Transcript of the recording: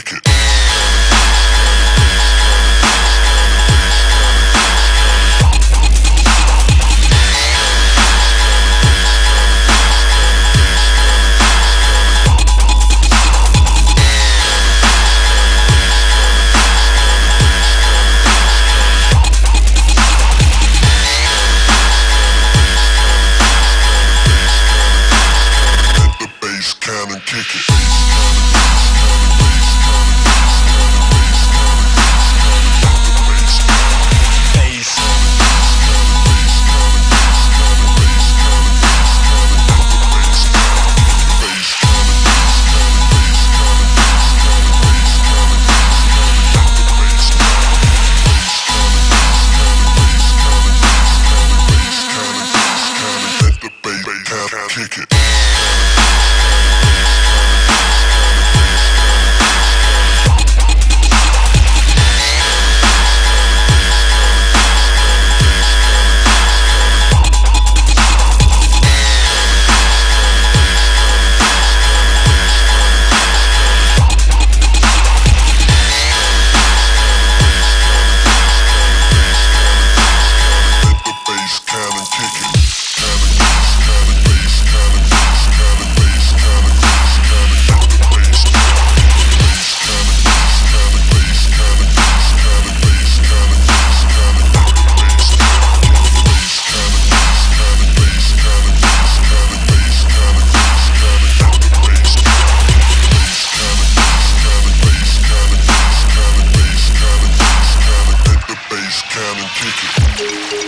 kick it. Let the kick it. Kick it. I'll take it.